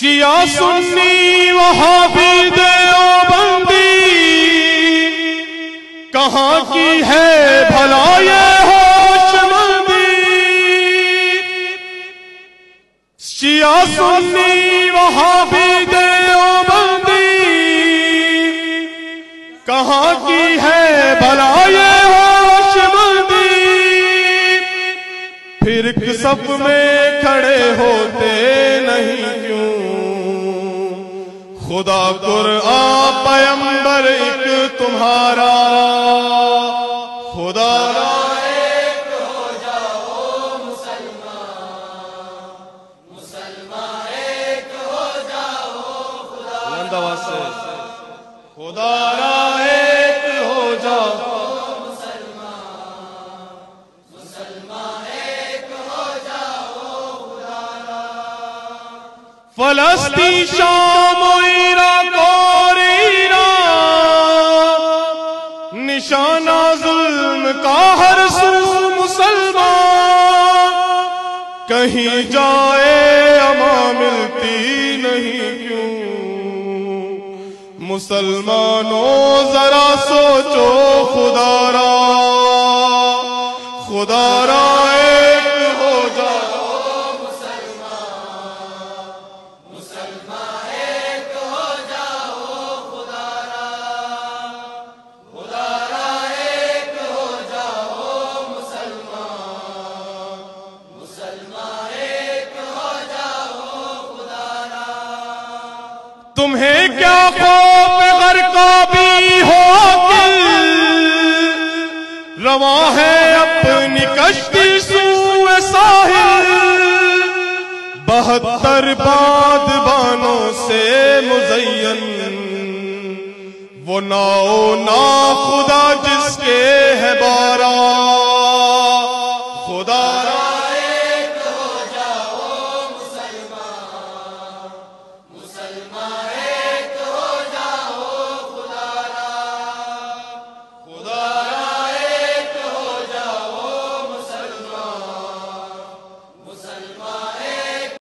شیعہ سنی وہاں بھی دیوبندی کہاں کی ہے بھلا یہ ہوش مندی۔ شیعہ سنی وہاں بھی دیوبندی کہاں کی ہے بھلا یہ ہوش مندی۔ پھر ایک سب میں کھڑے ہوتے نہیں خدا قرآن پیمبر ایک تمہارا خدا را سے خدا فلسطین شام و عراق اور ایران نشانہ ظلم کا ہر سو مسلمان۔ کہیں جائے اما ملتی نہیں کیوں؟ مسلمانوں، ذرا سوچو خدا را۔ خدا را تمہیں کیا خوف غر کا بھی ہو دل رواں ہے اپنی کشتی سو ساحل۔ بہتر باد بانوں سے مزین۔ وہ ناؤ نا خدا جس کے ہے بارہ۔